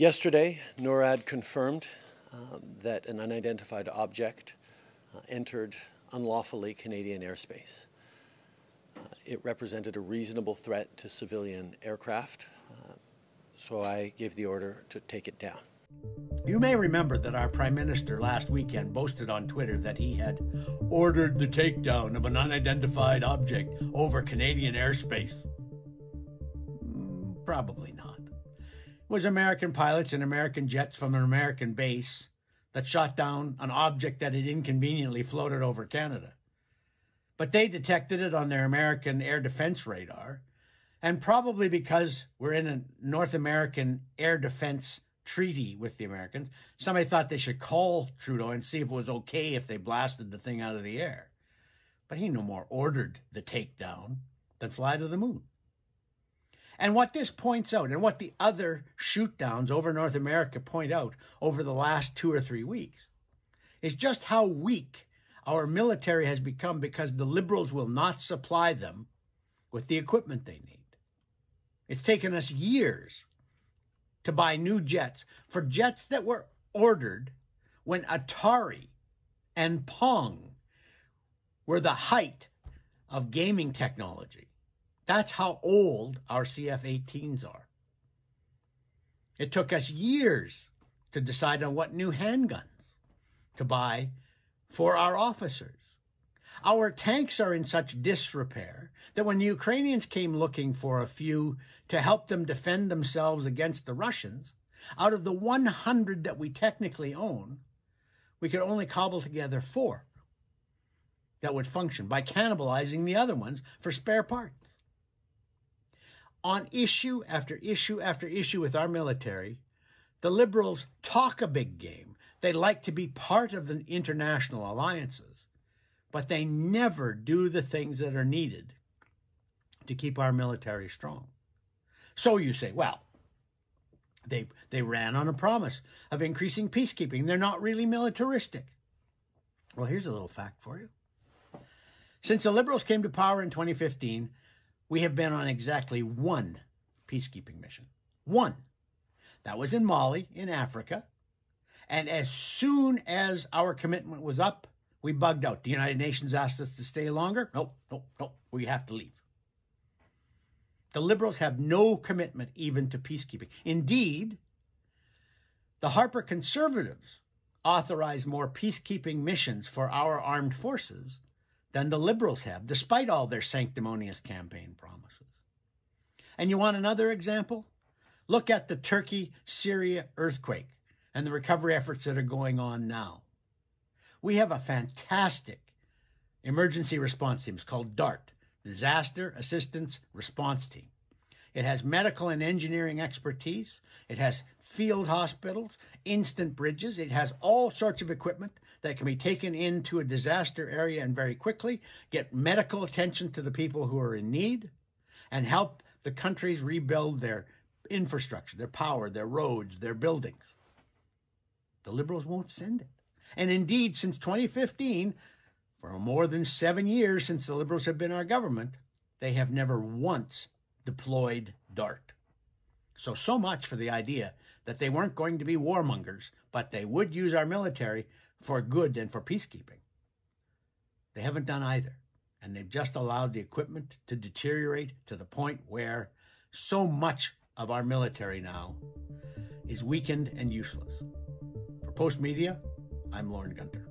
Yesterday, NORAD confirmed um, that an unidentified object uh, entered unlawfully Canadian airspace. Uh, it represented a reasonable threat to civilian aircraft, uh, so I gave the order to take it down. You may remember that our Prime Minister last weekend boasted on Twitter that he had ordered the takedown of an unidentified object over Canadian airspace. Mm, probably not. Was American pilots and American jets from an American base that shot down an object that had inconveniently floated over Canada. But they detected it on their American air defense radar, and probably because we're in a North American air defense treaty with the Americans, somebody thought they should call Trudeau and see if it was okay if they blasted the thing out of the air. But he no more ordered the takedown than fly to the moon. And what this points out, and what the other shootdowns over North America point out over the last two or three weeks, is just how weak our military has become because the liberals will not supply them with the equipment they need. It's taken us years to buy new jets for jets that were ordered when Atari and Pong were the height of gaming technology. That's how old our CF 18s are. It took us years to decide on what new handguns to buy for our officers. Our tanks are in such disrepair that when the Ukrainians came looking for a few to help them defend themselves against the Russians, out of the 100 that we technically own, we could only cobble together four that would function by cannibalizing the other ones for spare parts. On issue after issue after issue with our military, the liberals talk a big game. They like to be part of the international alliances but they never do the things that are needed to keep our military strong. So you say, well, they, they ran on a promise of increasing peacekeeping. They're not really militaristic. Well, here's a little fact for you. Since the Liberals came to power in 2015, we have been on exactly one peacekeeping mission. One. That was in Mali, in Africa. And as soon as our commitment was up, we bugged out. The United Nations asked us to stay longer. Nope, nope, nope. We have to leave. The Liberals have no commitment even to peacekeeping. Indeed, the Harper Conservatives authorize more peacekeeping missions for our armed forces than the Liberals have, despite all their sanctimonious campaign promises. And you want another example? Look at the Turkey Syria earthquake and the recovery efforts that are going on now. We have a fantastic emergency response team. It's called DART, Disaster Assistance Response Team. It has medical and engineering expertise. It has field hospitals, instant bridges. It has all sorts of equipment that can be taken into a disaster area and very quickly get medical attention to the people who are in need and help the countries rebuild their infrastructure, their power, their roads, their buildings. The Liberals won't send it. And indeed, since 2015, for more than seven years since the Liberals have been our government, they have never once deployed DART. So, so much for the idea that they weren't going to be warmongers, but they would use our military for good and for peacekeeping. They haven't done either. And they've just allowed the equipment to deteriorate to the point where so much of our military now is weakened and useless. For Postmedia, I'm Lorne Gunter.